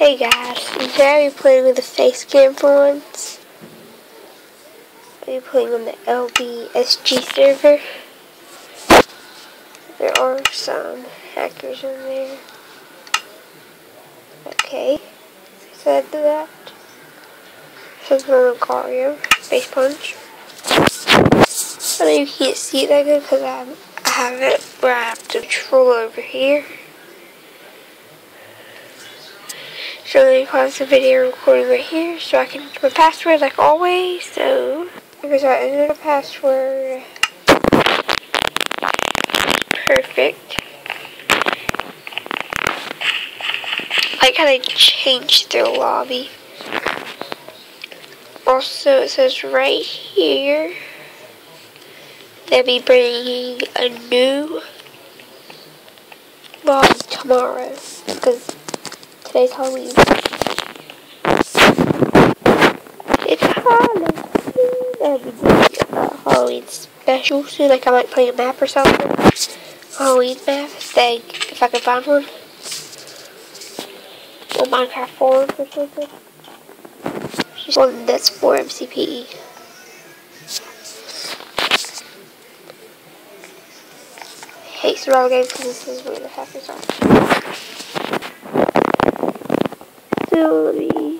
Hey guys, today we're playing with the face cam phones. We're playing on the LBSG server. There are some hackers in there. Okay, so I do that. Something on Lucario, face punch. I know you can't see it that good because I have it have to control over here. So let me pause the video recording right here so I can enter my password like always. So, because I entered the password. Perfect. I kind of changed the lobby. Also, it says right here they'll be bringing a new lobby tomorrow because Today's Halloween. It's Halloween. I'll be a Halloween special soon. Like I might play a map or something. Halloween map. Then if I can find one. Or Minecraft forums or something. Just one that's for MCPE. hate survival games because this is where the hackers are ability.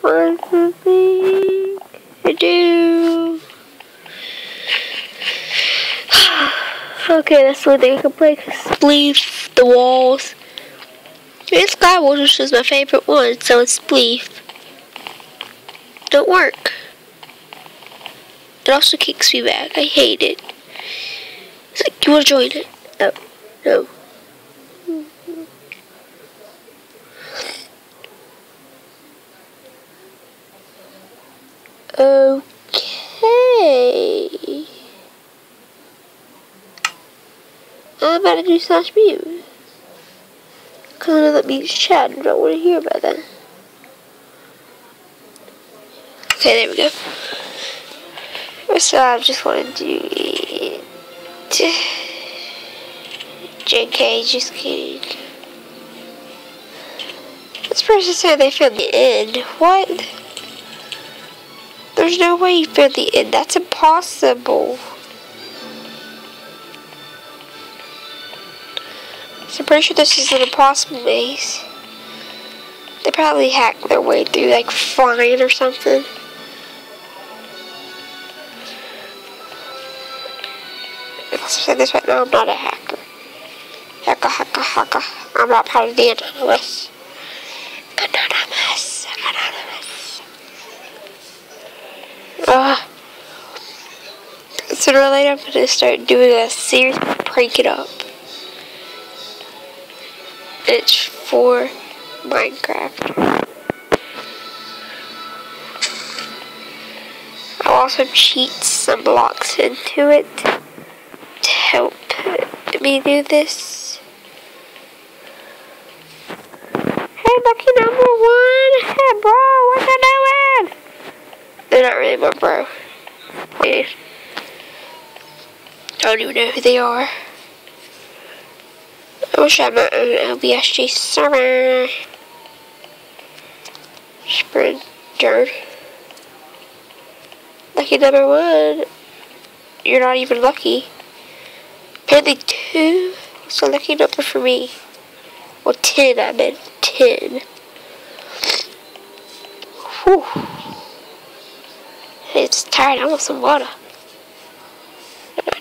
One something I do. okay, that's one thing I can play. Spleef, the walls. And Skywars is my favorite one, so it's Spleef. Don't work. It also kicks me back. I hate it. It's like, you want to join it? No. No. Okay. I'm about to do slash mute. Because I know that means chat and don't want to hear about that. Okay, there we go. So I just want to do it. JK, just kidding. This person said they found the end. What? There's no way found the. That's impossible. So I'm pretty sure this is an impossible maze. They probably hacked their way through, like, flying or something. If I say this right now, I'm not a hacker. Hacker, hacker, hacker. I'm not part of the Anonymous. Sooner or later, I'm going to start doing a series Prank It Up. It's for Minecraft. I'll also cheat some blocks into it to help me do this. Hey, lucky number one! Hey, bro, what you doing? They're not really my bro. I don't even know who they are. I wish I had my own LBSG server. Sprinter. Lucky number one. You're not even lucky. Apparently two. What's a lucky number for me? Well, ten, I meant ten. Whew. It's tired. I want some water.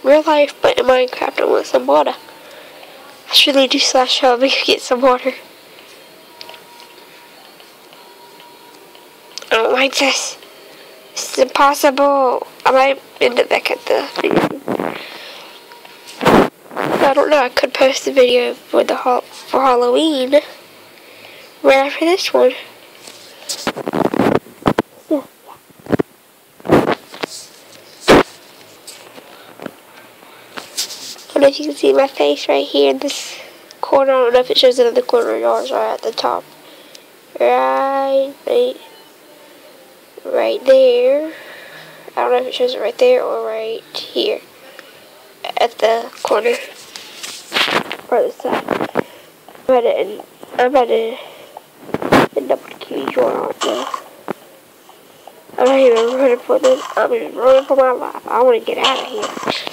Real life, but in Minecraft, I want some water. I should really do slash hub and get some water. I don't like this. This is impossible. I might end up back at the video. I don't know. I could post the video for the for Halloween right after this one. If you can see my face right here in this corner. I don't know if it shows the corner or yours or at the top. Right, right, right there. I don't know if it shows it right there or right here at the corner or the side. I'm about to, I'm about to joy on there. I'm not even running for them. I'm running for my life. I want to get out of here.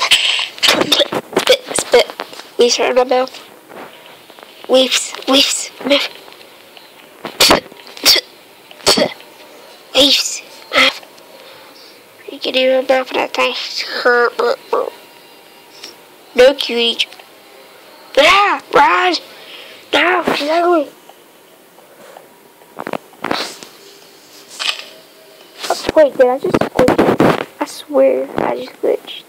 Leaves right in my mouth. Leaves, leaves, leaves. Leaves. You can even mouth that thing. No cutie. Ah, run! No, ugly. Wait, did I just glitch? I swear I just glitched.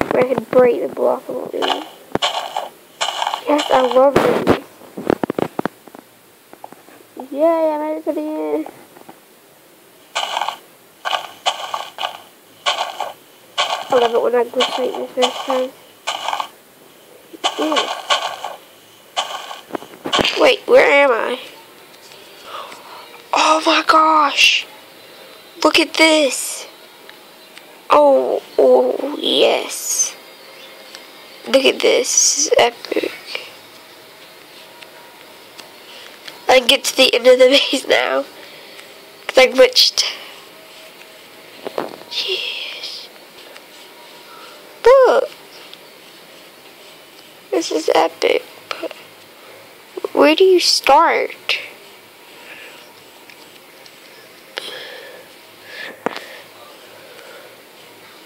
I could break the block of it. Yes, I love this. Yay, I made it to the end. I love it when I glitch like this first time. Wait, where am I? Oh my gosh! Look at this. Oh, oh, yes. Look at this. epic. I get to the end of the maze now. Because I glitched. Yes. Look. This is epic. But where do you start?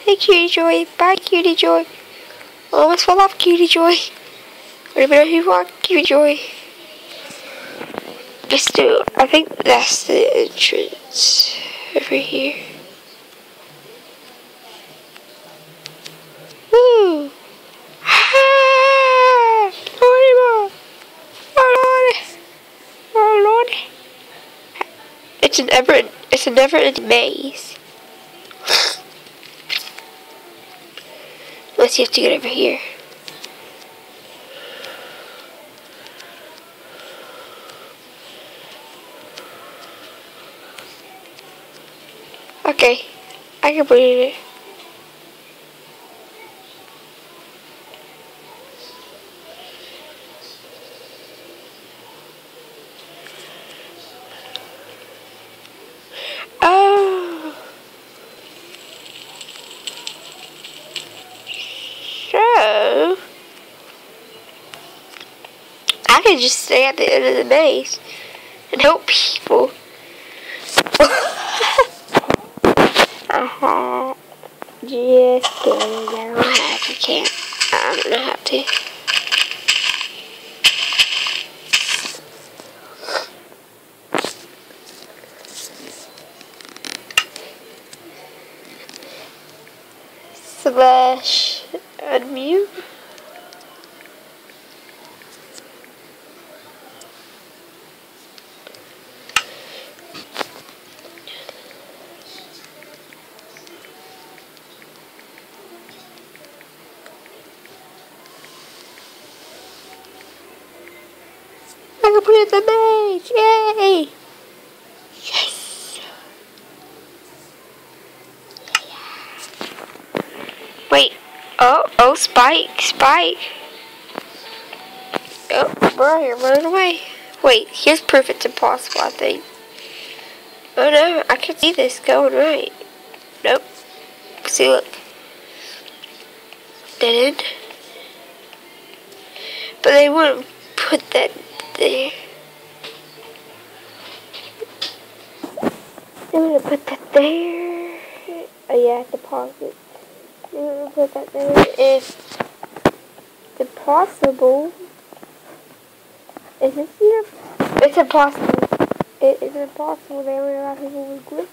Hey, Cutie Joy. Bye, Cutie Joy. Almost fell off, Cutie Joy. I don't know who you are, Cutie Joy. Let's. I think that's the entrance over here. Woo! Ah! Oh! Oh! It's an ever. It's a never-ending maze. Let's see if to get over here. Okay, oh. I can completed it. could just stay at the end of the maze and help people. uh-huh. Just kidding. I don't have to. Can't. I don't have to. Slash unmute. completed the maze! Yay! Yes! Wait. Oh, oh, Spike, Spike. Oh, bro, you're running away. Wait, here's proof it's impossible, I think. Oh no, I can see this going right. Nope. See, look. Dead end. But they wouldn't put that there. I'm gonna put that there. Oh yeah, deposit. Gonna put that there. If it's possible. Is this here? It's impossible. It is impossible. They only allow people with glitch.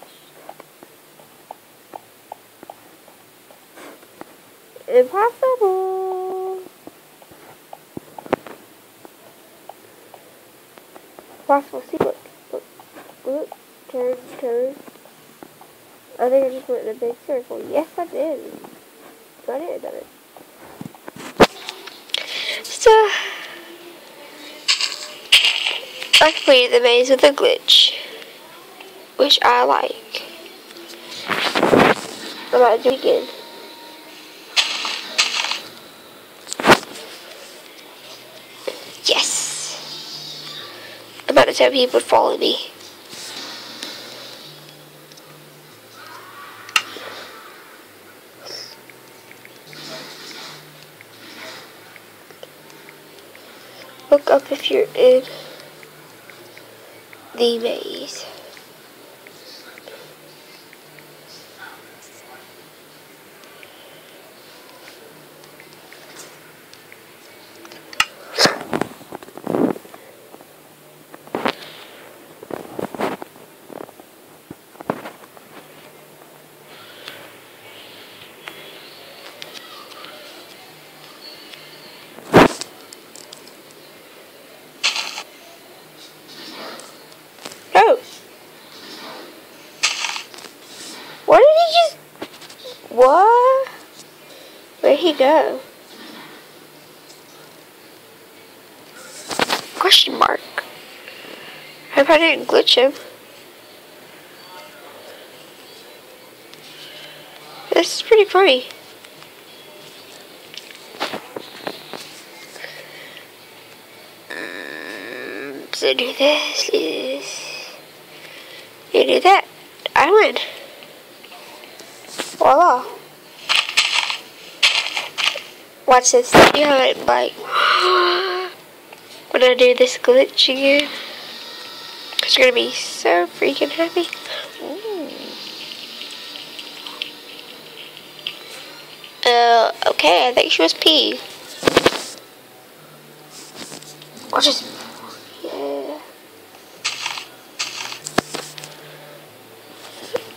Impossible. Possible. See, look, look, look, turn, turn. I think I just went in a big circle. Yes, I did. Did, I did it. So, I completed the maze with a glitch, which I like. I'm about to do it again. trying to tell people to follow me. Look up if you're in the maze. Oh. What did he just... What? Where'd he go? Question mark. I hope I didn't glitch him. This is pretty funny. Um, so do this, do this. You do that. I win. Voila. Watch this. See how it like when I do this glitch again. It's gonna be so freaking happy. Ooh. Uh, okay, I think she was pee. Watch this. Yeah.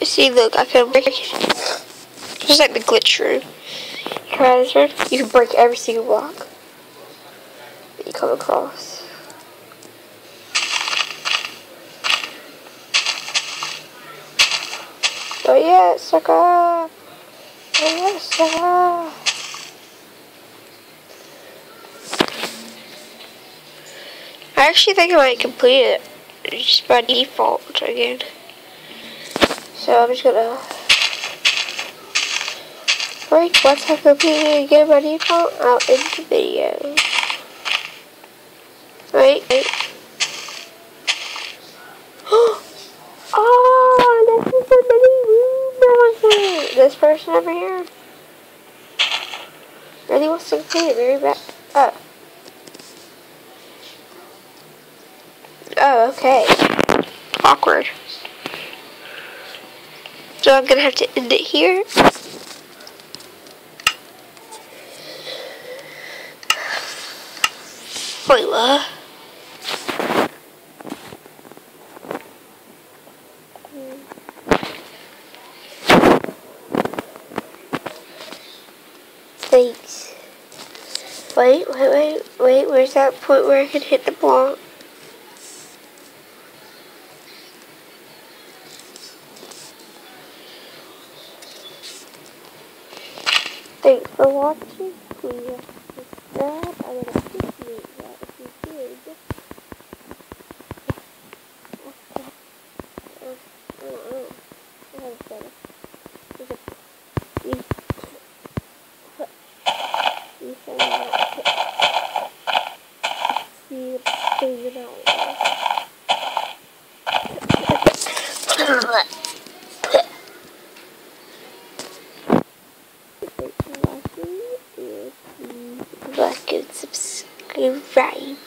See, look, I can break it. Just like the glitch room. You can break every single block that you come across. Oh yeah, sucker! Oh yeah, sucker! I actually think I might complete it just by default again. So I'm just gonna break once I complete it again by default out into the video. Wait, wait. oh, this is the mini room This person over here really wants to complete it very bad. Oh. Oh, okay. Awkward. So I'm gonna have to end it here. What? Thanks. Wait, wait, wait, wait, where's that point where I can hit the block? Thanks for watching. Please subscribe. I would appreciate that if you did. Uh, I don't know. I have a better. There's a- you- you say that. The thing out. Like and subscribe.